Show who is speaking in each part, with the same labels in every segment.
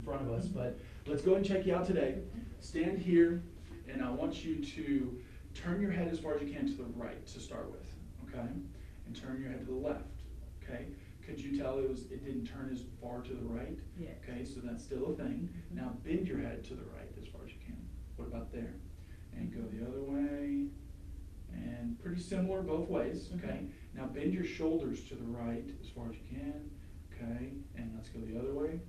Speaker 1: in front of us, but let's go and check you out today. Stand here, and I want you to turn your head as far as you can to the right to start with, okay? And turn your head to the left, okay? Could you tell it was, it didn't turn as far to the right?
Speaker 2: Yes.
Speaker 1: Okay, so that's still a thing.
Speaker 2: Mhm.
Speaker 1: Now bend your head to the right as far as you can. What about there? And go the other way. And pretty similar both ways, okay? Now bend your shoulders to the right as far as you can, okay? And let's go the other way.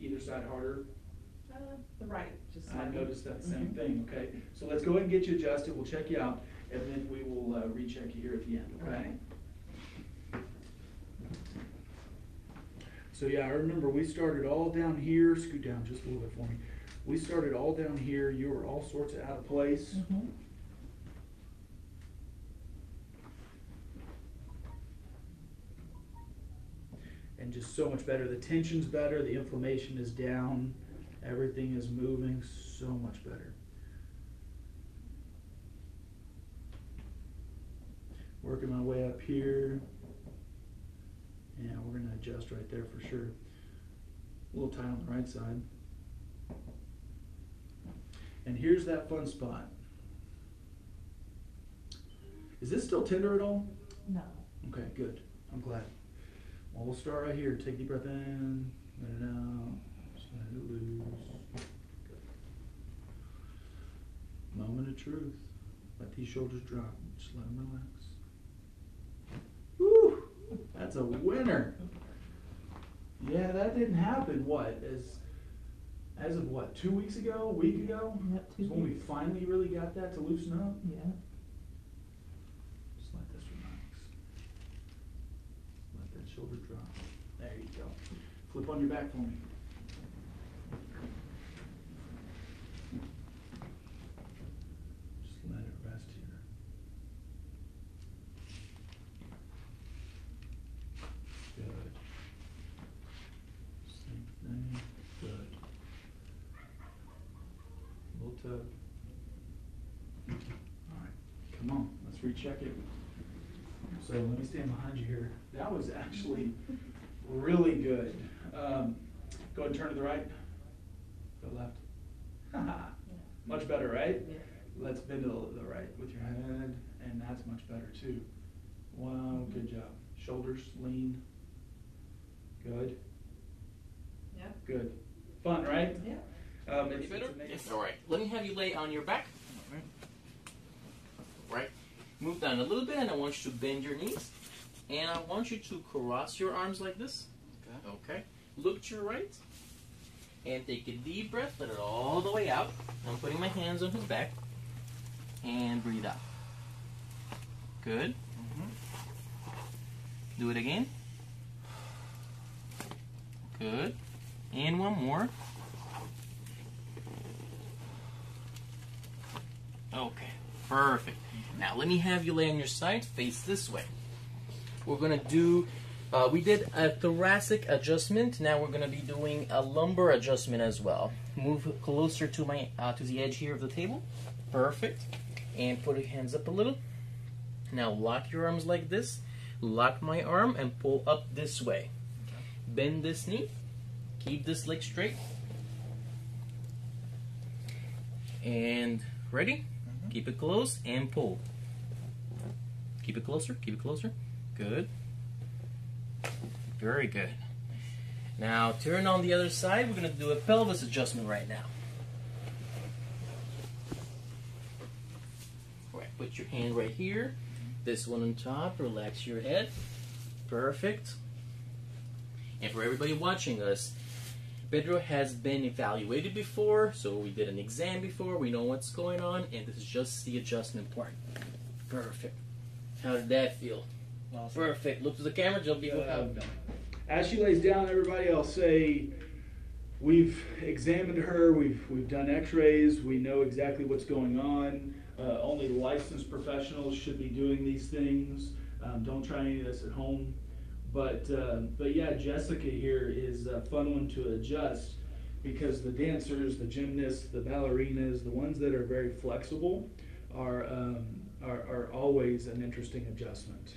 Speaker 1: Either side harder.
Speaker 2: Uh, the right, just.
Speaker 1: I
Speaker 2: slightly.
Speaker 1: noticed that same
Speaker 2: Mhm.
Speaker 1: thing, okay? So let's go ahead and get you adjusted, we'll check you out, and then we will uh, recheck you here at the end, okay? So yeah, I remember we started all down here, scoot down just a little bit for me. We started all down here, you were all sorts of out of place.
Speaker 2: Mhm.
Speaker 1: And just so much better. The tension's better, the inflammation is down, everything is moving so much better. Working my way up here. Yeah, we're gonna adjust right there for sure. A little tight on the right side. And here's that fun spot. Is this still tender at all?
Speaker 2: No.
Speaker 1: Okay, good. I'm glad. Well, start right here. Take a deep breath in, let it out, just let it loose. Good. Moment of truth. Let these shoulders drop. Just let them relax. Woo! That's a winner. Yeah, that didn't happen. What as as of what? Two weeks ago? A week ago?
Speaker 2: Yep,
Speaker 1: when we finally really got that to loosen up.
Speaker 2: Yeah.
Speaker 1: Just let this relax. Let that shoulder drop. There you go. Flip on your back for me. Just let it rest here. Good. Same thing. Good. Little tug. All right, come on, let's recheck it. So let me stand behind you here. That was actually really good. Um, go ahead and turn to the right. Go left. Much better, right?
Speaker 2: Yeah.
Speaker 1: Let's bend to the the right with your head, and that's much better too. Wow, good job. Shoulders lean. Good,
Speaker 2: Yeah.
Speaker 1: good. Fun, right?
Speaker 2: Yeah.
Speaker 1: Um,
Speaker 3: Any
Speaker 1: it's,
Speaker 3: better?
Speaker 1: it's.
Speaker 3: Yes, all right. Let me have you lay on your back. Move down a little bit, and I want you to bend your knees. And I want you to cross your arms like this. Okay. okay. Look to your right. And take a deep breath. Let it all the way out. I'm putting my hands on his back. And breathe out. Good. Mm -hmm. Do it again. Good. And one more. Okay, perfect. Now let me have you lay on your side, face this way. We're gonna do. Uh, we did a thoracic adjustment. Now we're gonna be doing a lumbar adjustment as well. Move closer to my uh, to the edge here of the table. Perfect. And put your hands up a little. Now lock your arms like this. Lock my arm and pull up this way. Bend this knee. Keep this leg straight. And ready? Keep it close and pull. Keep it closer, keep it closer. Good. Very good. Now turn on the other side. We're going to do a pelvis adjustment right now. All right, put your hand right here. This one on top. Relax your head. Perfect. And for everybody watching us, Pedro has been evaluated before, so we did an exam before, we know what's going on, and this is just the adjustment part. Perfect. How did that feel? Perfect. Look to the camera,
Speaker 1: Um, As she lays down, everybody, I'll say we've examined her, we've, we've done x-rays, we know exactly what's going on. Uh, only licensed professionals should be doing these things. Um, don't try any of this at home. But, uh, but yeah, Jessica here is a fun one to adjust because the dancers, the gymnasts, the ballerinas, the ones that are very flexible are, um, are, are always an interesting adjustment.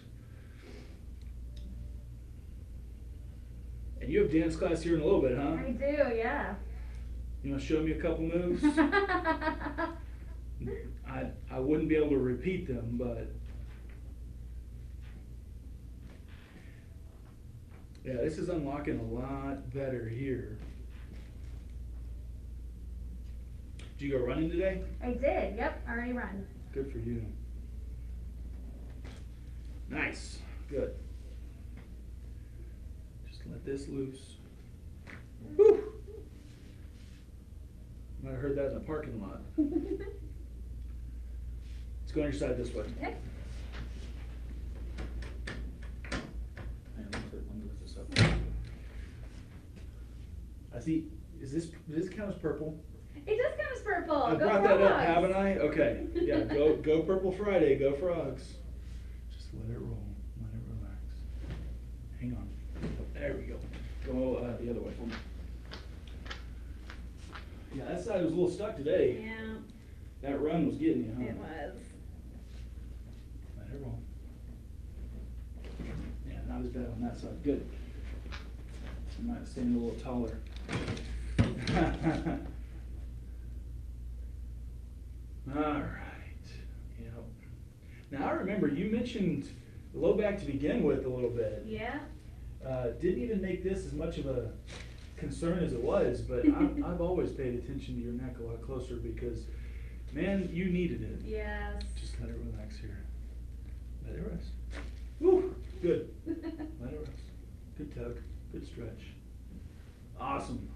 Speaker 1: And you have dance class here in a little bit, huh?
Speaker 4: I do, yeah.
Speaker 1: You want to show me a couple moves? I I wouldn't be able to repeat them, but yeah, this is unlocking a lot better here. Did you go running today?
Speaker 4: I did, yep, I already run.
Speaker 1: Good for you. Nice. Good. Just let this loose. Whew. Might have heard that in the parking lot. Let's go on your side this way.
Speaker 4: Okay.
Speaker 1: Hang on, let me put- let me lift this up. I see, is this, does this count as purple?
Speaker 4: It does count as purple.
Speaker 1: I
Speaker 4: Go
Speaker 1: brought that up,
Speaker 4: Frogs.
Speaker 1: haven't I? Okay, yeah, go, go Purple Friday, go Frogs. Just let it roll, let it relax. Hang on, there we go. Go, uh, the other way for me. Yeah, that side was a little stuck today.
Speaker 4: Yeah,
Speaker 1: That run was getting you, huh?
Speaker 4: it was.
Speaker 1: Let it roll. Yeah, not as bad on that side, good. I might stand a little taller. All right, yep. Now, I remember you mentioned low back to begin with a little bit.
Speaker 4: Yeah.
Speaker 1: Uh, didn't even make this as much of a concern as it was, but I've, I've always paid attention to your neck a lot closer because, man, you needed it.
Speaker 4: Yes.
Speaker 1: Just let it relax here. Let it rest. Woo, good. Let it rest. Good tug, good stretch. Awesome.